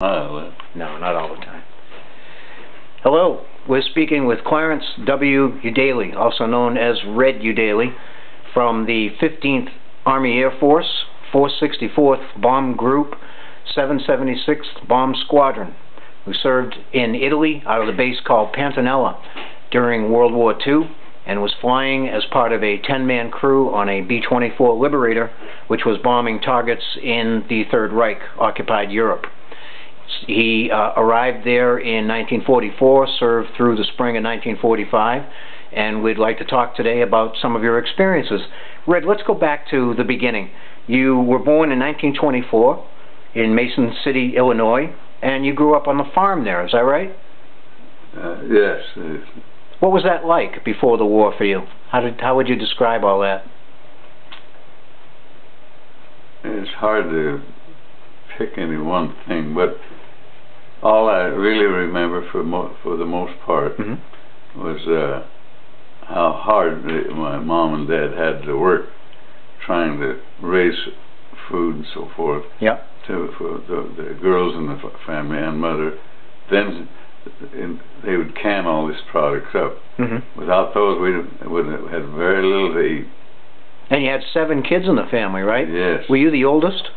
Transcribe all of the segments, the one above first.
Oh, No, not all the time. Hello, we're speaking with Clarence W. Eudaily, also known as Red Eudaily, from the 15th Army Air Force, 464th Bomb Group, 776th Bomb Squadron, who served in Italy out of the base called Pantanella during World War II and was flying as part of a 10-man crew on a B-24 Liberator, which was bombing targets in the Third Reich, occupied Europe. He uh, arrived there in 1944, served through the spring of 1945, and we'd like to talk today about some of your experiences. Red, let's go back to the beginning. You were born in 1924 in Mason City, Illinois, and you grew up on the farm there, is that right? uh, yes. What was that like before the war for you? How did how would you describe all that? It's hard to pick any one thing, but all I really remember for mo for the most part hmm was uh, how hard my mom and dad had to work trying to raise food and so forth Yep. to for the, the girls in the f- family and mother. Then in, they would can all these products up. hmm Without those, we would have had very little to eat. And you had seven kids in the family, right? Yes. Were you the oldest?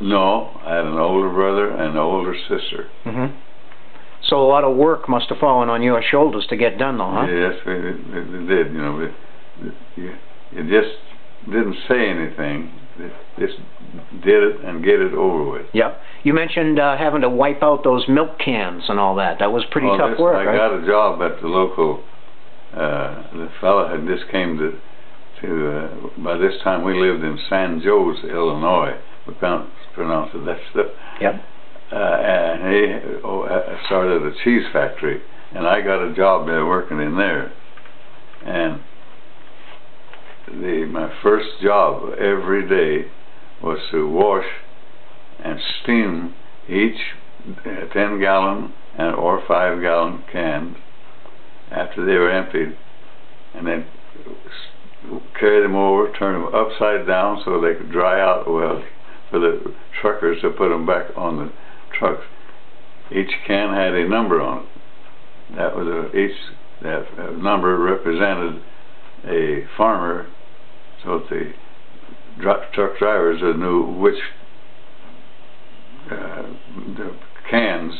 No, I had an older brother and an older sister. Mm-hmm. So a lot of work must have fallen on your shoulders to get done, though, huh? Yes, we, we, we did. You know, you, you just didn't say anything. You Just did it and get it over with. Yep. You mentioned uh, having to wipe out those milk cans and all that. That was pretty tough this- work, I right? got a job at the local. Uh, the fellow had just came to to. Uh, by this time, we lived in San Jose, Illinois. We can't pronounce it. That's the. Yep. uh, and he oh, uh, started a cheese factory, and I got a job there working in there. And the my first job every day was to wash and steam each uh, ten gallon and or five gallon cans after they were emptied, and then carry them over, turn them upside down so they could dry out well for the truckers to put them back on the trucks. Each can had a number on it. That was a, each that number represented a farmer, so that the truck drivers knew which uh, the cans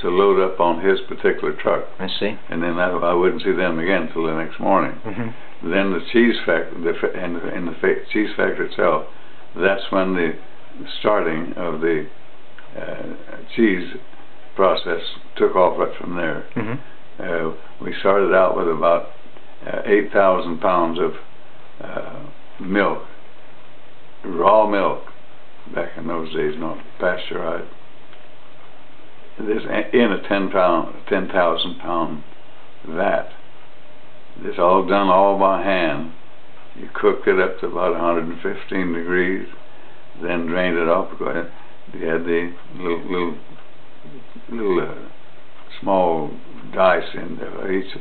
to load up on his particular truck, I see. and then I, I wouldn't see them again till the next morning. hmm Then the cheese factory, the, fa- and the, in the fa- cheese factory itself, that's when the starting of the uh, cheese process took off right from there. hmm Uh, we started out with about uh, 8,000 pounds of uh, milk, raw milk, back in those days, not pasteurized. This in a 10 pound, 10,000 pound vat. It's all done all by hand. You cooked it up to about 115 degrees, then drained it off. Go ahead. Had the little, little, little uh, small dice in there. Each,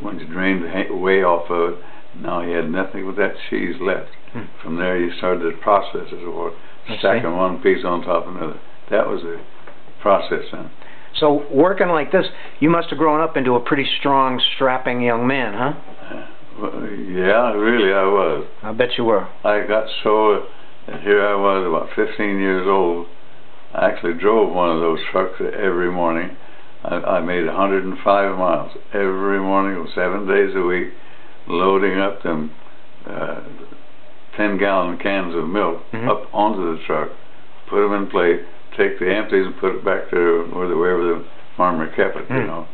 when you drained the whey off of it, now he had nothing but that cheese left. Hmm. From there, you started the process, as it were, stacking one piece on top of another. That was the process then. So working like this, you must have grown up into a pretty strong, strapping young man, huh? Uh, well, yeah, really, I was. I bet you were. I got so that here I was, about 15 years old. I actually drove one of those trucks every morning. I, I made 105 miles every morning, seven days a week, loading up them uh, 10 gallon cans of milk Mhm. up onto the truck, put them in plate, take the empties and put it back to where the, wherever the farmer kept it, you Mm. know.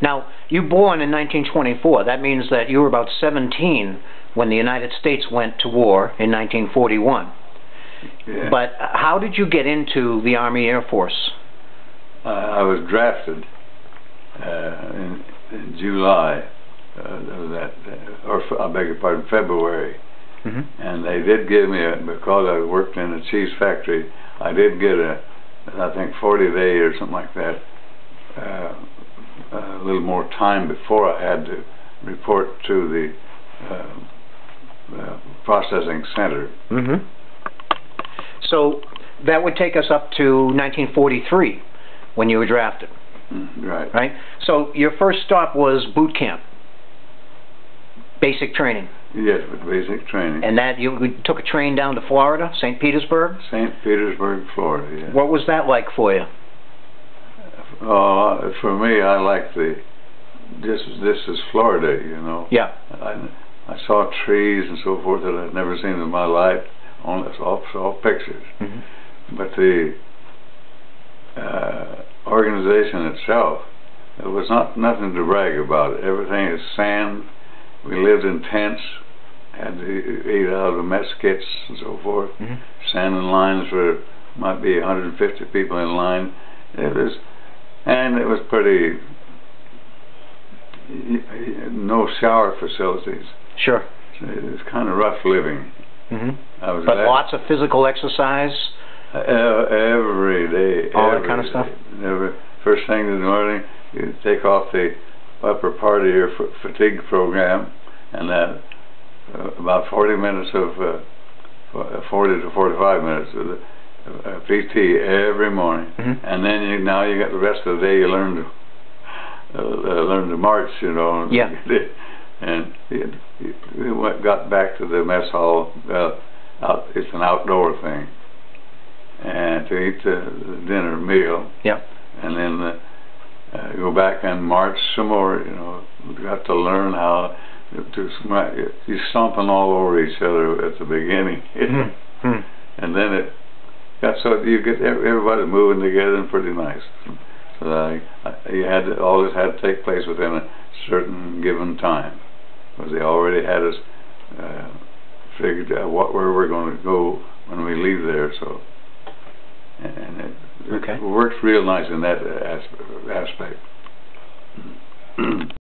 Now, you born in 1924. That means that you were about 17 when the United States went to war in 1941. Yeah. But how did you get into the Army Air Force? I I was drafted uh, in, in July uh, of that, uh, or f- I beg your pardon, February, hmm and they did give me a because I worked in a cheese factory. I did get a, I think, 40 day or something like that, uh, a little more time before I had to report to the uh, uh, processing center. hmm So, that would take us up to 1943, when you were drafted, Mm, Right. right? So your first stop was boot camp, basic training, Yes, with basic training. and that you took a train down to Florida, St. Petersburg. St. Petersburg, Florida, yeah. What was that like for you? Uh, for me, I like the, this, this is Florida, you know. Yeah. I, I saw trees and so forth that I'd never seen in my life, only saw, saw pictures. hmm But the uh, organization itself, it was not nothing to brag about. Everything is sand. We lived in tents, had to eat out of mess kits and so forth. hmm Standing lines for might be 150 people in line. It was, and it was pretty. No shower facilities. Sure. It was kind of rough living. Hmm I was But glad- lots of physical exercise. Uh, every day. All that every kind of stuff? day. Every, first thing in the morning, you take off the upper part of your f- fatigue program, and then uh, about 40 minutes of, uh, fo- uh, 40 to 45 minutes of the, uh, PT every morning, Mhm. and then you now you got the rest of the day you learn to uh, uh, learn to march, you know. and- Yeah. And it, it, we went, got back to the mess hall. Uh, out, it's an outdoor thing and to eat the, the dinner meal, Yeah. and then uh, uh, go back and march some more. You know, we got to learn how to smack. You stomping all over each other at the beginning, hmm and then it got so you get ev- everybody moving together and pretty nice. I, I, you had to, all this had to take place within a certain given time, because they already had us uh, figured out what where we're going to go when we leave there. So, and, it, Okay. it works real nice in that asp- aspect.